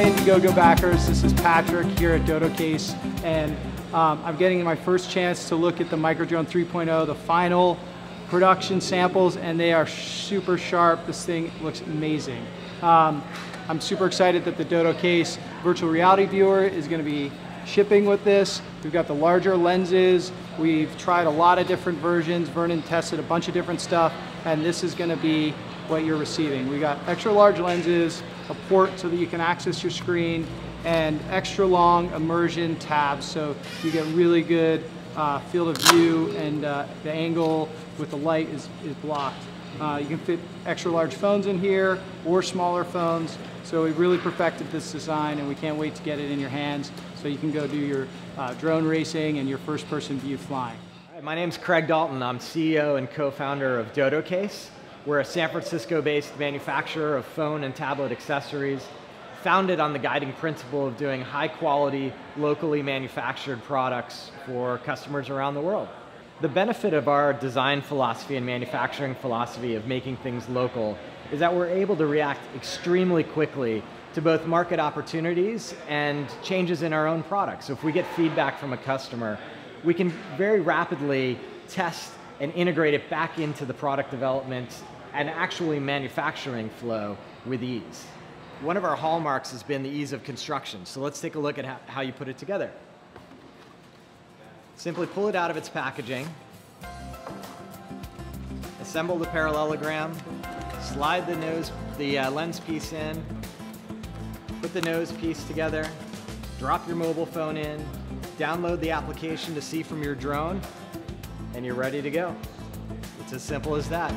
GoGo backers. This is Patrick here at Dodo Case, and um, I'm getting my first chance to look at the Microdrone 3.0, the final production samples, and they are super sharp. This thing looks amazing. Um, I'm super excited that the Dodo Case virtual reality viewer is going to be shipping with this. We've got the larger lenses. We've tried a lot of different versions. Vernon tested a bunch of different stuff, and this is going to be what you're receiving. We got extra large lenses, a port so that you can access your screen, and extra long immersion tabs so you get really good uh, field of view and uh, the angle with the light is, is blocked. Uh, you can fit extra large phones in here or smaller phones. So we really perfected this design and we can't wait to get it in your hands so you can go do your uh, drone racing and your first person view flying. Hi, my name's Craig Dalton. I'm CEO and co-founder of Dodo Case. We're a San Francisco-based manufacturer of phone and tablet accessories, founded on the guiding principle of doing high quality, locally manufactured products for customers around the world. The benefit of our design philosophy and manufacturing philosophy of making things local is that we're able to react extremely quickly to both market opportunities and changes in our own products. So if we get feedback from a customer, we can very rapidly test and integrate it back into the product development and actually manufacturing flow with ease. One of our hallmarks has been the ease of construction. So let's take a look at how, you put it together. Simply pull it out of its packaging, assemble the parallelogram, slide the nose, the uh, lens piece in, put the nose piece together, drop your mobile phone in, download the application to see from your drone, and you're ready to go. It's as simple as that.